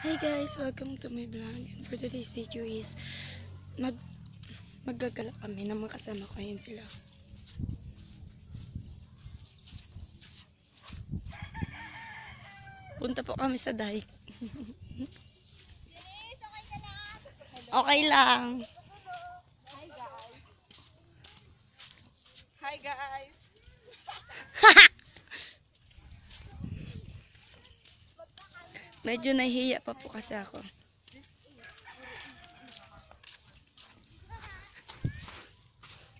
Hi guys, welcome to my vlog. And for today's video is mag maggagala kami ng mga kasama ko. Ayan sila. Punta po kami sa dike. okay lang. Hi guys! Medyo nahihiya pa po kasi ako.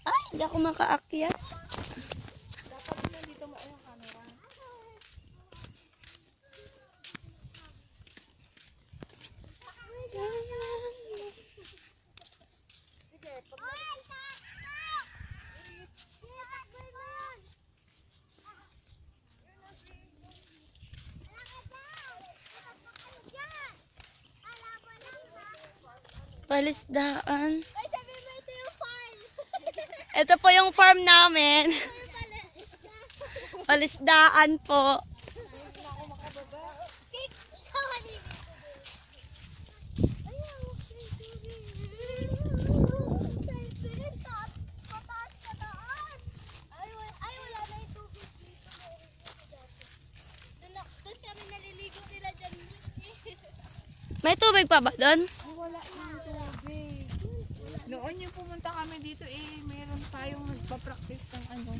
Ay, hindi ako makaakyat. Palisdaan. Ito po yung farm namin. Palisdaan po. May tubig pa ba doon? Noon yung pumunta kami dito eh, meron tayong nagpa-practice ng ano.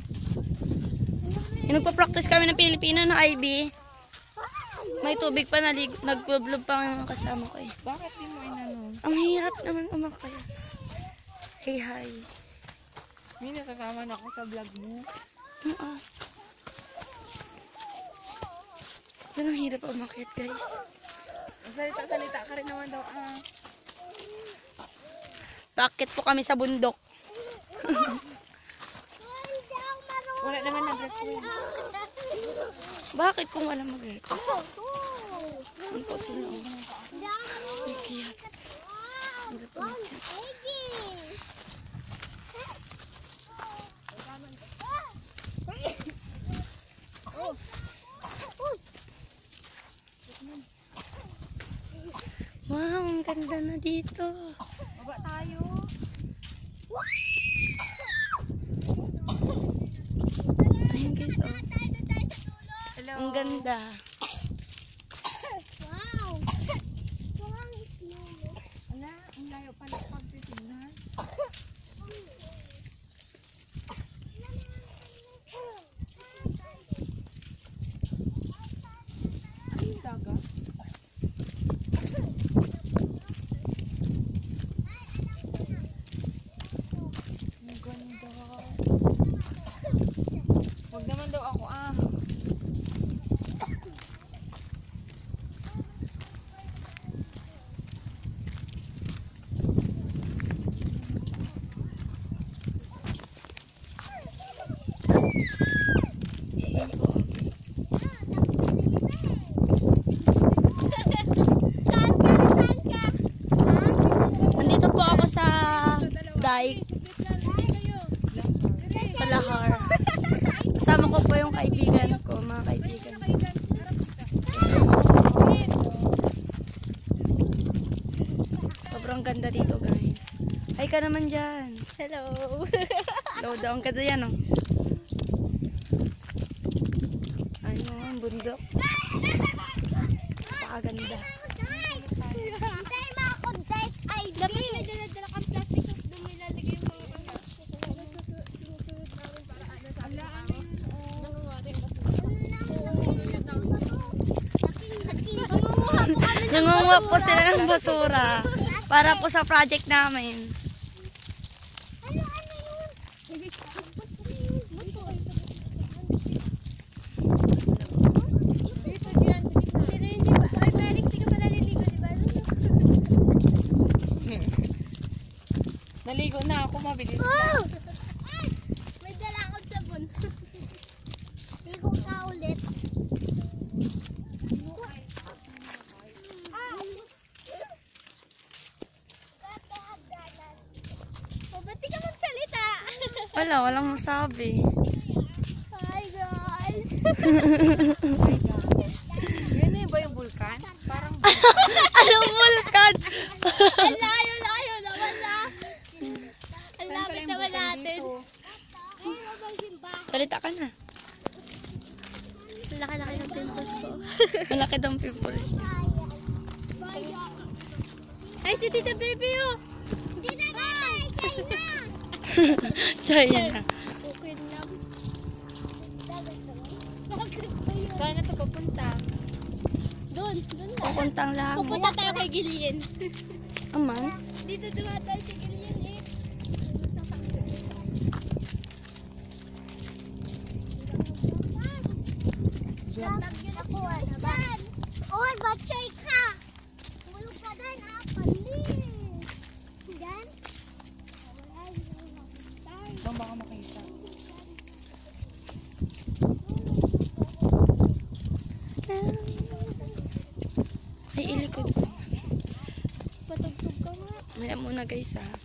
Yung nagpa-practice kami ng Pilipino na IB. May tubig pa, nalig nagblublob pa yung kasama ko eh. Bakit di mo inano? Ang hirap naman umakay. Hey, hi. May nasasama na ako sa vlog mo. Oo. Yan ang hirap umakit, guys. Salita-salita ka rin naman daw. Ah. Bakit po kami sa bundok? Wala naman nag-request. Bakit kung wala mag-record? Ano po sila? Ikiyat. Hirap umakit. Wow, ang ganda na dito. Baba tayo. Ayun guys, oh. Hello. Ang ganda. Ala, ang layo pala pagtitignan. Ay, yung dagat. Ang ganda. Huwag naman daw ako ah. Nandito po ako sa dike. Sa Lahar. Kasama ko po yung kaibigan ko, mga kaibigan. Sobrang ganda dito, guys. Hi ka naman dyan. Hello. Hello daw. Ang ganda yan, oh. Ano, ang bundok. Napakaganda. Dapat may dala-dala kang plastic tapos doon mo ilalagay yung mga ano. Sinusunod namin para ano sa Ala, ano yun? Nangunguha rin basura. Nangunguha po sila ng basura. Para po sa project namin. Ano, ano? Naligo na ako, mabilis na. Oh! May dala akong sabon. Ligo ka ulit. Wala, walang masabi. Hi guys! Yan eh ba yung vulkan? Parang ano vulkan. Anong vulkan? Alayo, layo na. Ang lapit naman natin. Salita ka na. Malaki-laki ng pimples ko. Malaki ng pimples. Ay, si Tita Baby oh! Tita Baby! Kaya! na! Chaya na. Okay lang. Saan na ito papunta? Doon, doon na. Pupuntang lang. Pupunta tayo kay Gillian. Aman. Dito dumadaan si Gillian eh. Oy, batsay ka! Tulog ka din, ha? Panin! Yan? Ito baka makita. Ay, ilikod ko. Patugtog ka nga. Maya muna guys ah.